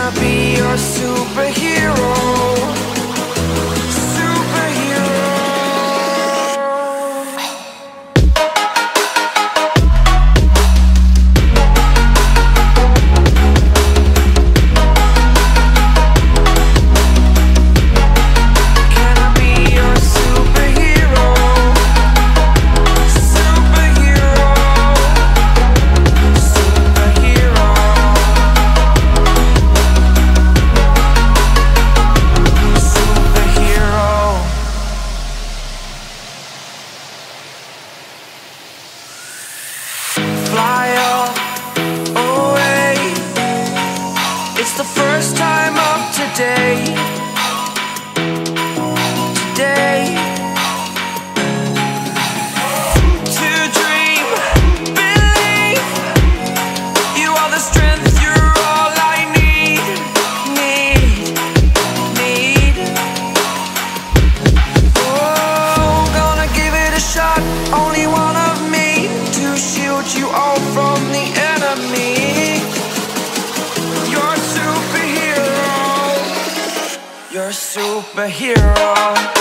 I be your? Superhero. Superhero.